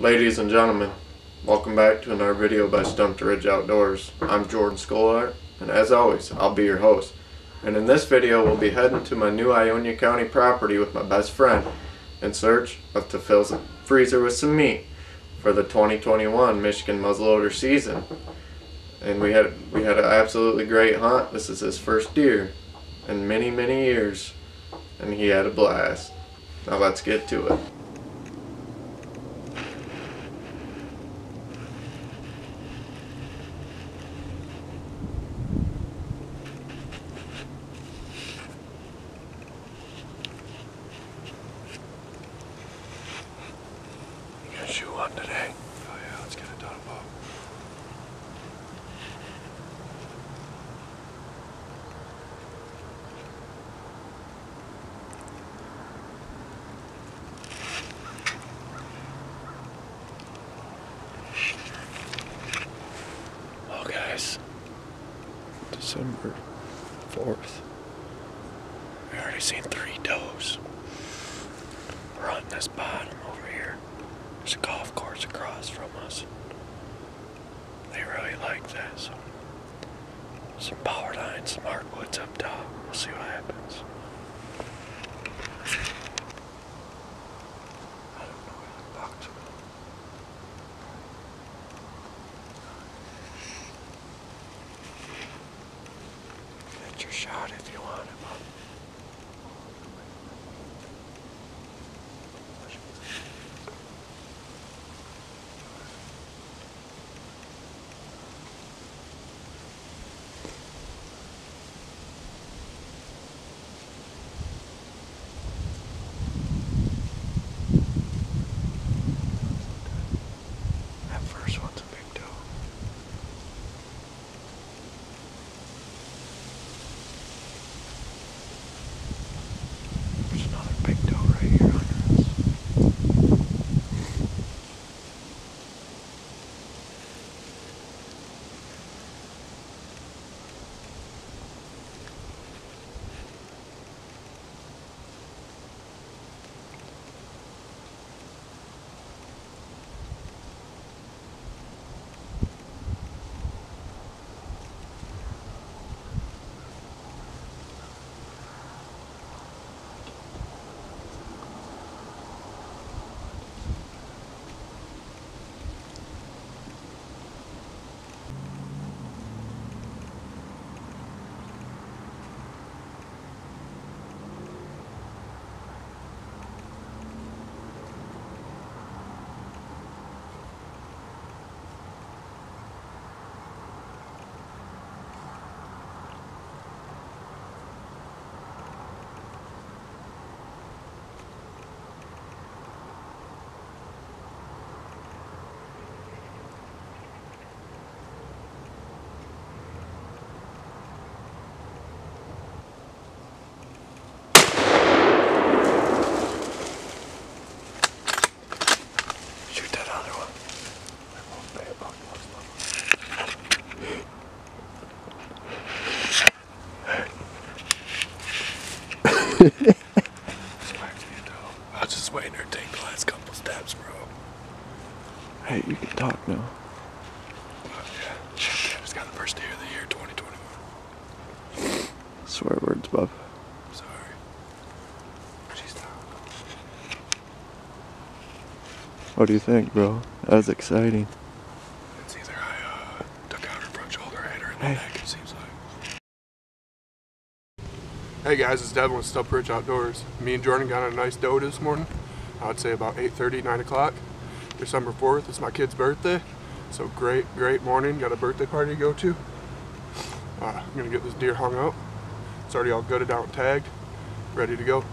Ladies and gentlemen, welcome back to another video by Stumped Ridge Outdoors. I'm Jordan Skolart, and as always, I'll be your host. And in this video, we'll be heading to my new Ionia County property with my best friend in search of to fill the freezer with some meat for the 2021 Michigan muzzleloader season. And we had we had an absolutely great hunt. This is his first deer in many many years, and he had a blast. Now let's get to it. You gonna shoot one today? Oh yeah, let's get it done, Bob. Well, guys, December 4th. We already seen three does. We're on this bottom over here. There's a golf across from us. They really like that, so some power lines, some hardwoods up top. We'll see what happens. Get your shot if you want it, I was just waiting her to take the last couple steps, bro. Hey, you can talk now. Oh, yeah. Just got the first deer of the year, 2021. Swear words, bub. Sorry. She's not. What do you think, bro? That was exciting. It's either I uh, took out her front shoulder, hit her in the Hey. neck, Hey guys, it's Devin with Stumped Ridge Outdoors. Me and Jordan got on a nice doe this morning. I'd say about 8.30, 9 o'clock. December 4th, it's my kid's birthday. So great, great morning. Got a birthday party to go to. Uh, I'm gonna get this deer hung up. It's already all gutted out and tagged. Ready to go.